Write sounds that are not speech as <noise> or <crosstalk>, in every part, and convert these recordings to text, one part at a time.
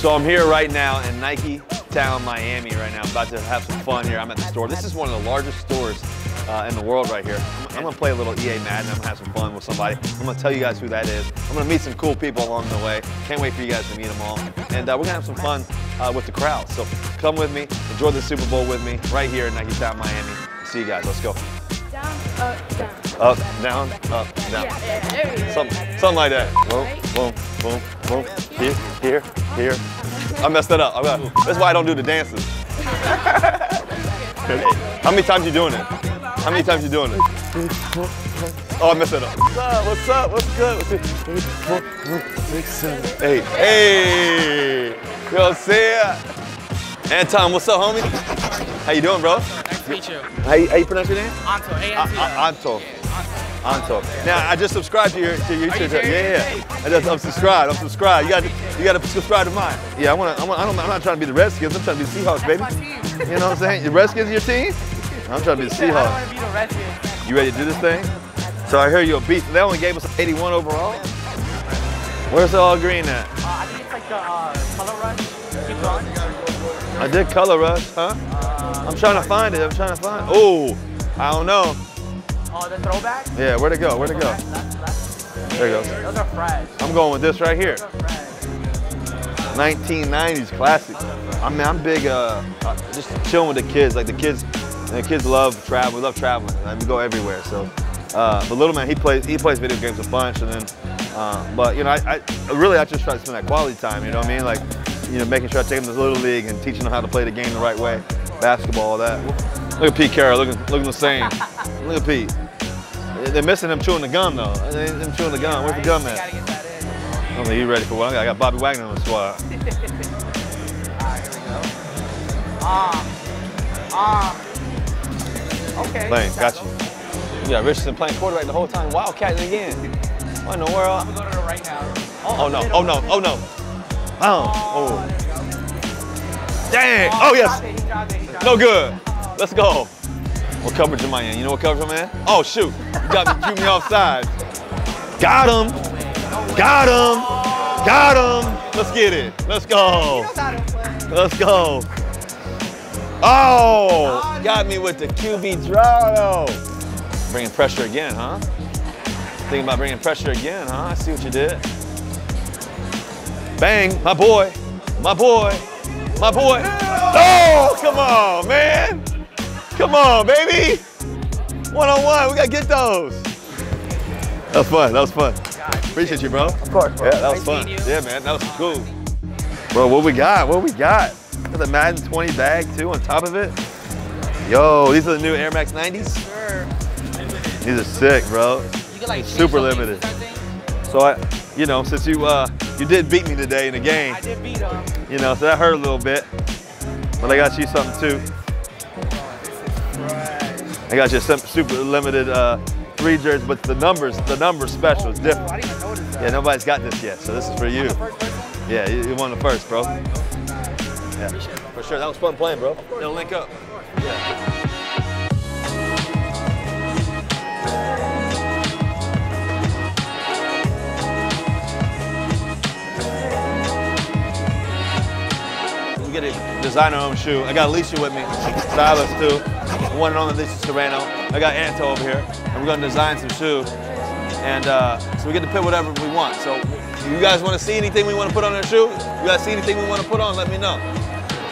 So I'm here right now in Nike Town, Miami right now. I'm about to have some fun here. I'm at the store. This is one of the largest stores uh, in the world right here. I'm, I'm, gonna play a little EA Madden. I'm gonna have some fun with somebody. I'm gonna tell you guys who that is. I'm gonna meet some cool people along the way. Can't wait for you guys to meet them all. And uh, we're gonna have some fun uh, with the crowd. So come with me, enjoy the Super Bowl with me right here in Nike Town, Miami. See you guys, let's go. Down, up, down. Up, down, up, down. Yeah, yeah. Something, something like that. Boom, boom, boom, boom. Here, here, here. I messed that up. I got, that's why I don't do the dances. <laughs> How many times you doing it? How many times you doing it? Oh, I messed it up. What's up? What's up? What's good? What's it? Three, four, five, six, seven, eight. Hey! You know what I'm saying? Anton, what's up, homie? How you doing, bro? Nice to meet you. How you, how you pronounce your name? Anto, A N T O. uh, Anto. Yeah, Anto. Now I just subscribed to your to your Are you YouTube. Yeah, yeah. I just I'm subscribed. I'm subscribed. You got to you got to subscribe to mine. Yeah, I want to. I want, I'm not trying to be the Redskins. I'm trying to be the Seahawks, baby. That's my team. You know what I'm saying? The Redskins are your team. I'm trying to be the <laughs> I don't want Seahawks. to be the Redskins. You ready to do this thing? So I hear you're a beast. They only gave us 81 overall. Where's the all green at? Uh, I think it's like the uh, color rush. Keep going. I did color rush, huh? I'm trying to find it. I'm trying to find. Oh, I don't know. Oh, the throwback? Yeah, where'd it go? Where'd it go? There it goes. those are fresh. I'm going with this right here. Those are fresh. 1990s classic. I mean, I'm big, uh, uh, just chilling with the kids. Like the kids, the kids love travel. We love traveling. Like, we go everywhere. So, uh, but little man, he plays, he plays video games a bunch, and then, uh, but you know, I, I really, I just try to spend that quality time. You know what I mean? Like, you know, making sure I take him to the little league and teaching them how to play the game the right way, basketball, all that. Look at Pete Carroll, looking, looking the same. <laughs> Look at Pete. They're missing him chewing the gum though. They ain't chewing the gum. Where's the gum at? gotta get that in. I don't think he's ready for one. I got Bobby Wagner on the squad. <laughs> Alright, here we go. Ah. Ah. Okay. Lane, got you. You got Richardson playing quarterback the whole time, wildcatting again. What in the world? I'm gonna the right now. Oh no, oh no, oh no. Oh, Oh, oh. there you go. Dang, Oh, oh yes. it, it, No good. Let's go. What coverage am I in? You know what coverage I'm in? Oh shoot, you got me, drew me offside. Got him, got him, got him. Let's get it, let's go. Let's go. Oh, got me with the QB draw though. Bringing pressure again, huh? Thinking about bringing pressure again, huh? I see what you did. Bang, my boy, my boy, my boy. Oh, come on, man. Come on, baby. One on one, we gotta get those. That was fun, that was fun. Appreciate you, bro. Of course, bro. Yeah, that was fun. Yeah, man, that was cool. Bro, what we got? What we got? Got the Madden 20 bag too on top of it. Yo, these are the new Air Max 90s. Sure. These are sick, bro. Like Super limited. So I, you know, since you uh, you did beat me today in the game, I did beat him. you know, so that hurt a little bit. But I got you something too. I got you some super limited uh, three jerseys, but the numbers, the numbers special. It's Oh, different. I didn't even that. Yeah, nobody's got this yet, so this is for you. The first? Yeah, you, you won the first, bro. Yeah, for sure. That was fun playing, bro. It'll link up. Yeah. Get to design our own shoe. I got Alicia with me, stylist too. One and only Alicia Serrano. I got Anto over here, and we're gonna design some shoes. And uh, so we get to pick whatever we want. So you guys want to see anything we want to put on our shoe? You guys see anything we want to put on? Let me know.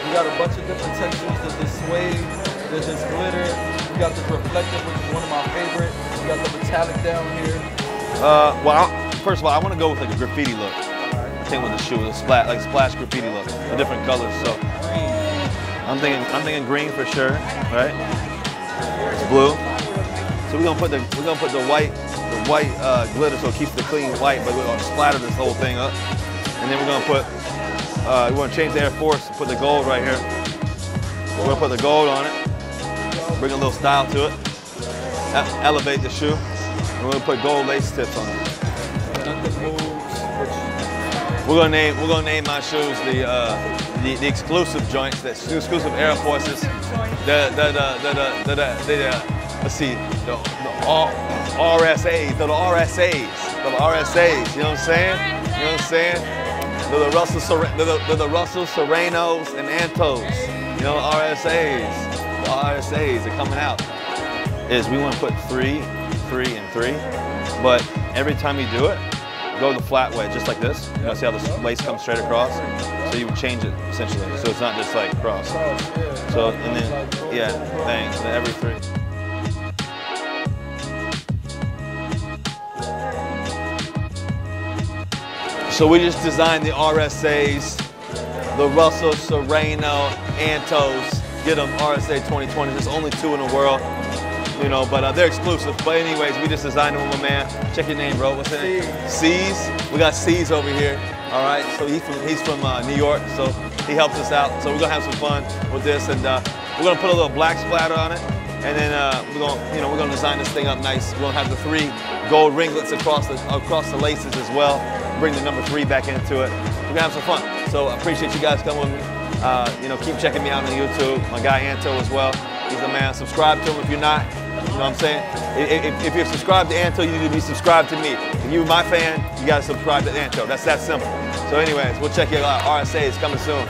We got a bunch of different textures. There's this suede, there's this glitter. We got this reflective, which is one of my favorite. We got the metallic down here. Uh, well, I- first of all, I want to go with like a graffiti look. I think with the shoe, a splat, like splash graffiti look, the different colors. So I'm thinking, I'm thinking green for sure, right? It's Blue. So we're gonna put the, we're gonna put the white, the white uh, glitter so it keeps the clean white, but we're gonna splatter this whole thing up. And then we're gonna put, uh, we're gonna change the Air Force, put the gold right here. We're gonna put the gold on it, bring a little style to it, elevate the shoe. And we're gonna put gold lace tips on it. We're gonna name we're gonna name my shoes the uh, the, the exclusive joints, the exclusive Air Forces, the the the the the, the, the, the let's see the, the RSAs, the, the RSAs, the RSAs. You know what I'm saying? You know what I'm saying? They're the Russell, Sere- they're the, the Russell Serranos and Antos. You know, RSAs. The RSAs are coming out. Is we want to put three, three, and three, but every time you do it, go the flat way, just like this. You know, see how the lace comes straight across? So you would change it essentially, so it's not just like cross. So and then yeah, thanks. Every three. So we just designed the RSAs, the Russell Serrano Antos. Get them RSA 2020. There's only two in the world, you know, but uh, they're exclusive. But anyways, we just designed them with my man. Check your name, bro. What's your name? C's. We got C's over here. All right. So he's from he's from uh, New York, so he helps us out. So we're gonna have some fun with this, and uh, we're gonna put a little black splatter on it, and then uh, we're gonna you know we're gonna design this thing up nice. We're gonna have the three gold ringlets across the across the laces as well. Bring the number three back into it. We're gonna have some fun. So I appreciate you guys coming with me. Uh, you know, keep checking me out on YouTube. My guy Anto as well. He's the man. Subscribe to him if you're not. You know what I'm saying? If, if, if you're subscribed to Anto, you need to be subscribed to me. If you're my fan, you gotta subscribe to Anto. That's that simple. So anyways, we'll check you out. RSA is coming soon.